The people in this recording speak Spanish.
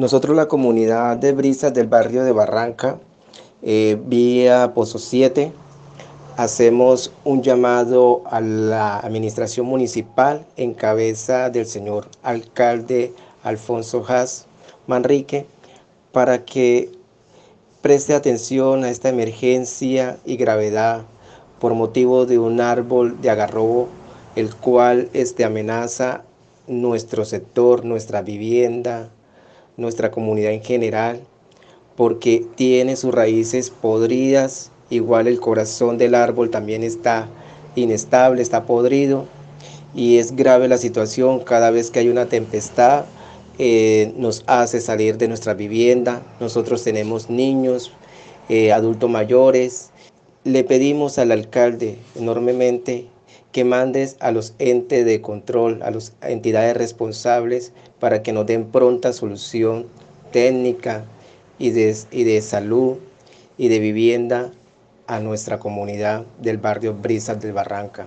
Nosotros la comunidad de Brisas del barrio de Barranca, eh, vía Pozo 7, hacemos un llamado a la administración municipal en cabeza del señor alcalde Alfonso Haas Manrique para que preste atención a esta emergencia y gravedad por motivo de un árbol de agarrobo el cual este, amenaza nuestro sector, nuestra vivienda, nuestra comunidad en general, porque tiene sus raíces podridas, igual el corazón del árbol también está inestable, está podrido, y es grave la situación cada vez que hay una tempestad, eh, nos hace salir de nuestra vivienda, nosotros tenemos niños, eh, adultos mayores, le pedimos al alcalde enormemente que mandes a los entes de control, a las entidades responsables para que nos den pronta solución técnica y de, y de salud y de vivienda a nuestra comunidad del barrio Brisas del Barranca.